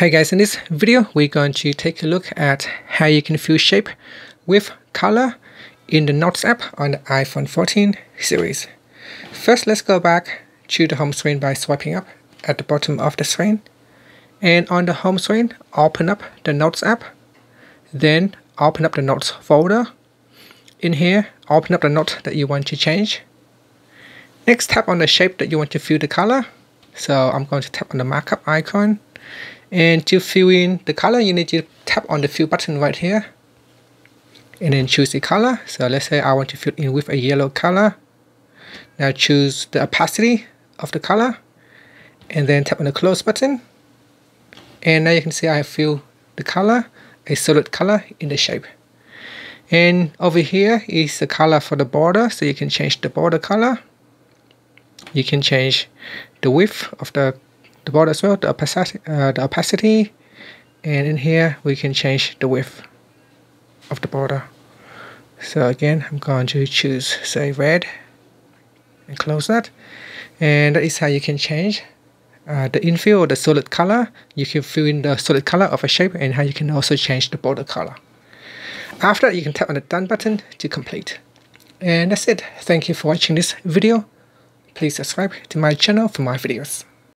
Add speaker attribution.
Speaker 1: Hey guys, in this video, we're going to take a look at how you can fill shape with color in the Notes app on the iPhone 14 series. First, let's go back to the home screen by swiping up at the bottom of the screen. And on the home screen, open up the Notes app. Then open up the Notes folder. In here, open up the note that you want to change. Next, tap on the shape that you want to fill the color. So I'm going to tap on the markup icon and to fill in the color, you need to tap on the fill button right here. And then choose the color. So let's say I want to fill in with a yellow color. Now choose the opacity of the color. And then tap on the close button. And now you can see I have filled the color, a solid color in the shape. And over here is the color for the border. So you can change the border color. You can change the width of the the border as well, the opacity, uh, the opacity, and in here we can change the width of the border. So again, I'm going to choose say red and close that. And that is how you can change uh, the infill or the solid color. You can fill in the solid color of a shape and how you can also change the border color. After that, you can tap on the done button to complete. And that's it. Thank you for watching this video. Please subscribe to my channel for more videos.